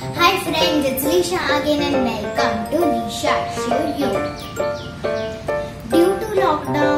Hi friends, it's Lisha again and welcome to Lisha Show You. Due to lockdown